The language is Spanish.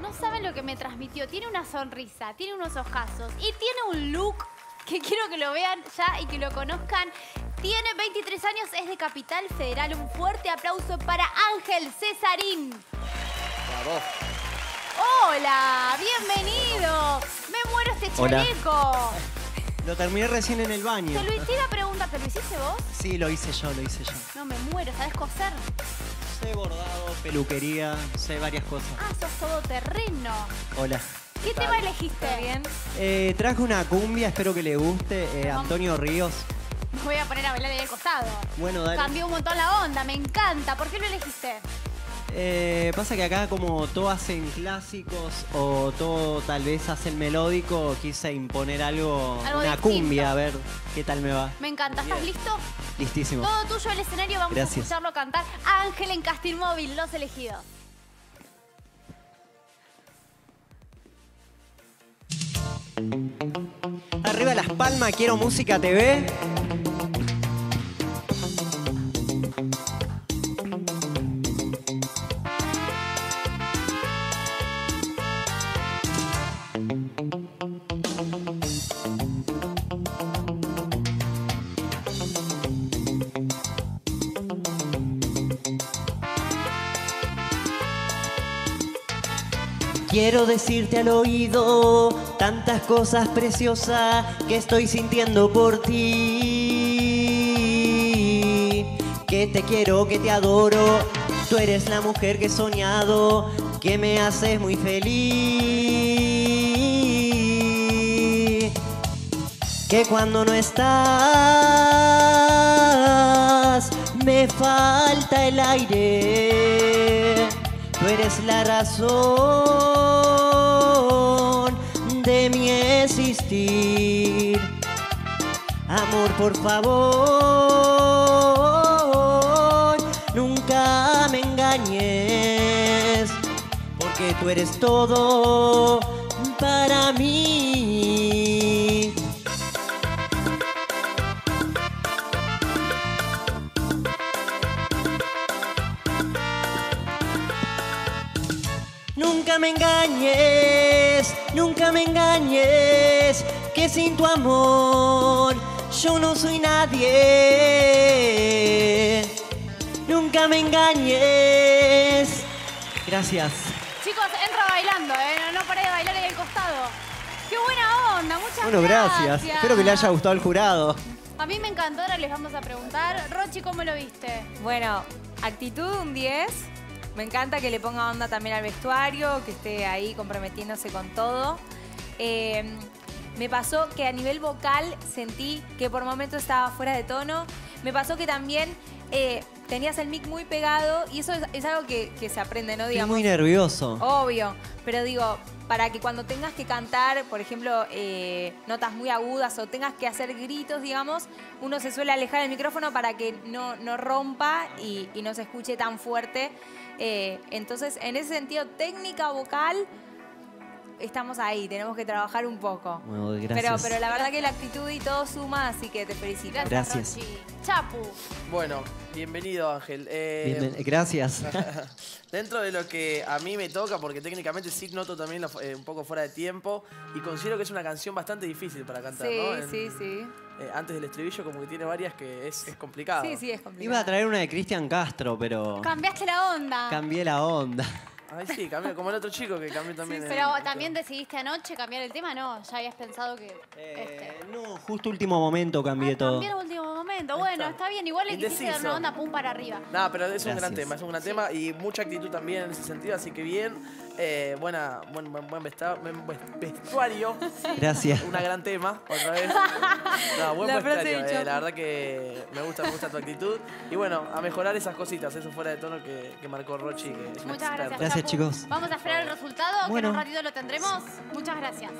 no saben lo que me transmitió. Tiene una sonrisa, tiene unos ojazos y tiene un look que quiero que lo vean ya y que lo conozcan. Tiene 23 años, es de Capital Federal. Un fuerte aplauso para Ángel Cesarín. Bravo. Hola, bienvenido. Me muero este Hola. chaleco. Lo terminé recién en el baño. Te lo la pregunta, ¿te lo hiciste vos? Sí, lo hice yo, lo hice yo. No, me muero, ¿sabes coser? Sé bordado, peluquería, sé varias cosas. Ah, sos todoterreno. Hola. ¿Qué tema elegiste? bien? Eh, traje una cumbia, espero que le guste. eh. Antonio Ríos. Me voy a poner a bailar ahí al costado. Bueno, dale. Cambió un montón la onda, me encanta. ¿Por qué lo elegiste? Eh, pasa que acá como todo hacen clásicos o todo tal vez hacen melódico, quise imponer algo, Algo una distinto. cumbia, a ver qué tal me va. Me encanta. ¿Estás listo? Listísimo. Todo tuyo el escenario, vamos a Gracias. escucharlo cantar. Ángel en Casting Móvil, los elegidos. Arriba las palmas, quiero música TV. Quiero decirte al oído tantas cosas preciosas que estoy sintiendo por ti. Que te quiero, que te adoro. Tú eres la mujer que he soñado, que me haces muy feliz. Que cuando no estás, me falta el aire. Tú eres la razón de mi existir. Amor, por favor, nunca me engañes, porque tú eres todo para mí. Nunca me engañes, nunca me engañes, que sin tu amor yo no soy nadie. Nunca me engañes. Gracias. Chicos, entra bailando, ¿eh? No, no paré de bailar ahí al costado. ¡Qué buena onda! Muchas Bueno, gracias. Espero que le haya gustado al jurado. A mí me encantó, ahora les vamos a preguntar. Rochi, ¿cómo lo viste? Bueno, actitud un 10. Me encanta que le ponga onda también al vestuario, que esté ahí comprometiéndose con todo. Eh, me pasó que a nivel vocal sentí que por momentos estaba fuera de tono. Me pasó que también eh, tenías el mic muy pegado y eso es, es algo que, que se aprende, ¿no? Estoy Digamos, muy nervioso. Obvio, pero digo, para que cuando tengas que cantar, por ejemplo, eh, notas muy agudas o tengas que hacer gritos, digamos, uno se suele alejar el micrófono para que no, no rompa y, y no se escuche tan fuerte. Eh, entonces, en ese sentido, técnica vocal, estamos ahí, tenemos que trabajar un poco. Bueno, Pero, gracias. pero la verdad que la actitud y todo suma, así que te felicito. Gracias. Chapu. Bueno, bienvenido Ángel. Eh, gracias. Dentro de lo que a mí me toca, porque técnicamente sí noto también lo- eh, un poco fuera de tiempo, y considero que es una canción bastante difícil para cantar, Sí, ¿no? En- sí, sí. eh, antes del estribillo como que tiene varias que es, es complicado. Sí, sí, es complicado. Iba a traer una de Cristian Castro, pero Cambiaste la onda. cambié la onda. Ay, sí, cambió, como el otro chico que cambió también. el- Pero el también decidiste anoche cambiar el tema, ¿no? Ya habías pensado que Eh, este. no, justo último momento cambié Ah, todo. cambiar a último momento. Bueno, está. está bien. Igual le quisiste dar una onda pum para arriba. Nada, pero es un gran tema, es un gran tema y mucha actitud también en ese sentido, así que bien, eh, buena, buen, buen, buen vestuario, Gracias. una gran tema, otra vez. No, buen La vestuario, eh, la verdad que me gusta, me gusta tu actitud y bueno, a mejorar esas cositas, eso fuera de tono que, que marcó Rochi, que Muchas gracias. Gracias, chicos. Vamos a esperar el resultado, que en Bueno. un ratito lo tendremos. Muchas gracias.